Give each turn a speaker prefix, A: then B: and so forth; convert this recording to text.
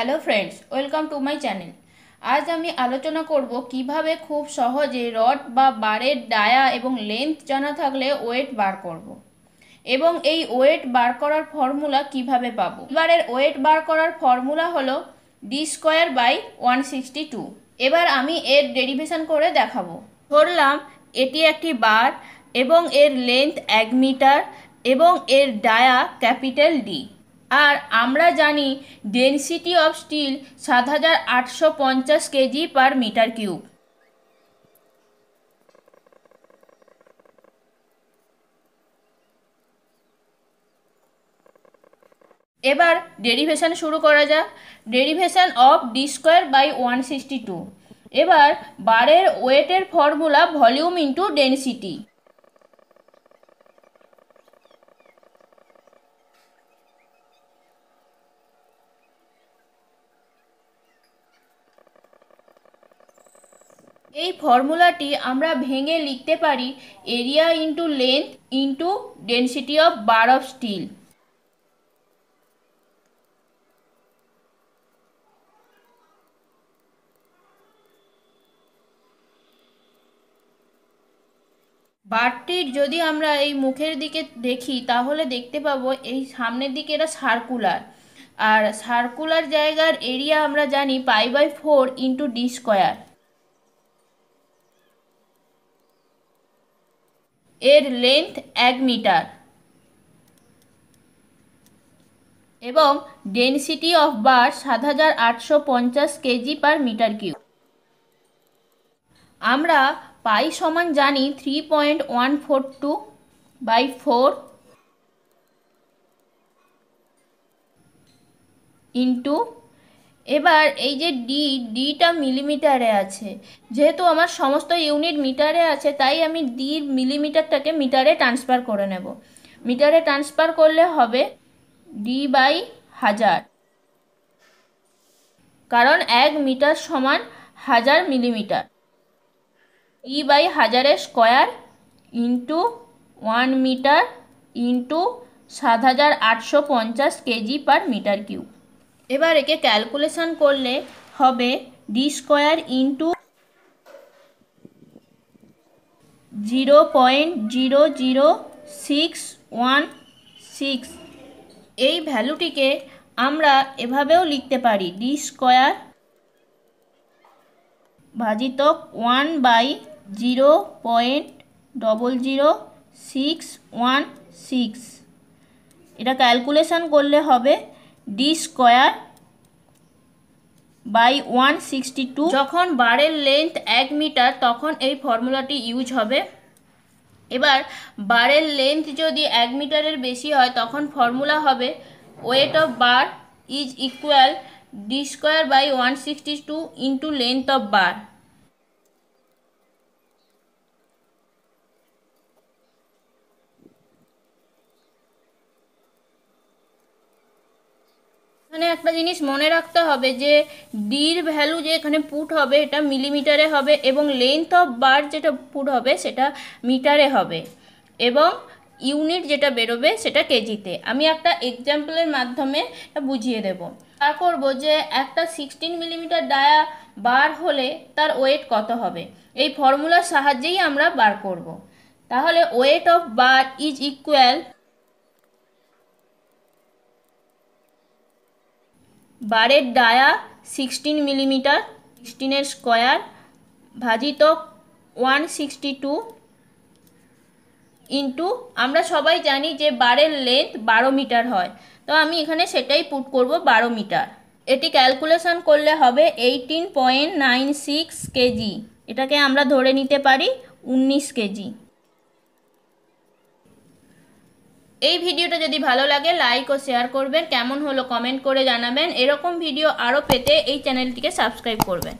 A: Hello friends welcome to my channel আজ আমি আলোচনা করব কীভাবে খুব সহজে রড বা বারের ডায়া এবং লেন্থ জানা থাকলে ওয়েট বার করব। এবং এই ওয়েট বার করার ফর্মুলা কীভাবে পাবো? বারের ওয়েট বার করার ফর্মুলা হলো D square by one sixty two এবার আমি এর ডেরিভেশন করে দেখাবো। ধরলাম, এটি একটি বার এবং এর লেন্থ এক মিটার এবং এর ডায়া ক্যাপিটাল ডি আর আমরা জানি ডেনসিটি অফ স্টিল সাত হাজার আটশো পঞ্চাশ কেজি পার মিটার কিউব এবার ডেরিভেশন শুরু করা যাক। Derivation of D square by one sixty two এবার বারের ওয়েটের ফর্মুলা ভলিউম ইন্টু ডেনসিটি এই ফর্মুলাটি আমরা ভেঙে লিখতে পারি area into length into density of bar of steel বারটির যদি আমরা এই মুখের দিকে দেখি, তাহলে দেখতে পাবো এই সামনের দিকে এটা সার্কুলার আর সার্কুলার জায়গার এরিয়া আমরা জানি pi by four into D square এর লেন্থ এক মিটার এবং ডেনসিটি অফ বার সাত হাজার আটশো পঞ্চাশ কেজি পার মিটার কিউব আমরা পাই সমান জানি three point one four two by four into এবার এই যে ডি ডিটা মিলিমিটারে আছে। যেহেতু আমার সমস্ত ইউনিট মিটারে আছে, তাই আমি ডি মিলিমিটারটাকে মিটারে ট্রান্সফার করে নেব। মিটারে ট্রান্সফার করলে হবে ডি বাই হাজার। কারণ এক মিটার সমান হাজার মিলিমিটার। ই বাই হাজারের square into one metre into সাত হাজার আটশো পঞ্চাশ কেজি পার মিটার কিউব। এবার একে ক্যালকুলেশন করলে হবে D square into zero point zero zero six one six এই ভ্যালুটিকে আমরা এভাবেও লিখতে পারি ডি স্কোয়ার ভাজিত one by zero point double zero six one six এটা ক্যালকুলেশন করলে হবে D square by one sixty two যখন বারের লেন্থ এক মিটার তখন এই ফর্মুলাটি ইউজ হবে। এবার, বারের লেন্থ যদি এক মিটারের বেশি হয়, তখন ফর্মুলা হবে weight of bar is equal D square by one sixty two into length of bar এখানে একটা জিনিস মনে রাখতে হবে যে ডির ভ্যালু যে এখানে পুট হবে এটা মিলিমিটারে হবে এবং লেন্থ অফ বার যেটা পুট হবে সেটা মিটারে হবে এবং ইউনিট যেটা বেরোবে সেটা কেজিতে। আমি একটা এক্সাম্পলের মাধ্যমে বুঝিয়ে দেব। তা করব যে একটা সিক্সটিন মিলিমিটার ডায়া বার হলে তার ওয়েট কত হবে? এই ফর্মুলার সাহায্যেই আমরা বার করব। তাহলে weight of bar is equal বারের ডায়া সিক্সটিন মিলিমিটার, সিক্সটিনের স্কোয়ার ভাজিত ওয়ান সিক্সটি টু ইন্টু, আমরা সবাই জানি যে বারের লেন্থ বারো মিটার হয়। তো আমি এখানে সেটাই পুট করব বারো মিটার। এটি ক্যালকুলেশন করলে হবে eighteen point nine six KG. এটাকে আমরা ধরে নিতে পারি উনিশ কেজি। এই ভিডিওটা যদি ভালো লাগে লাইক ও শেয়ার করবেন। কেমন হলো কমেন্ট করে জানাবেন। এরকম ভিডিও আরও পেতে এই চ্যানেলটিকে সাবস্ক্রাইব করবেন।